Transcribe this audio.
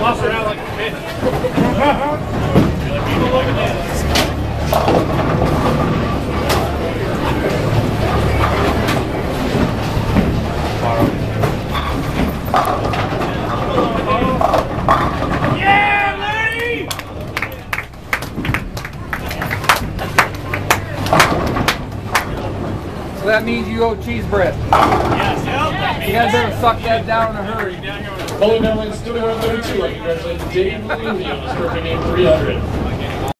that. Around like a fish. People look at this. So that means you owe cheese bread. Yes, yep. You guys better suck that down in a hurry. Bowling Netherlands 2132, I congratulate Dave Leuty on his perfect game 300.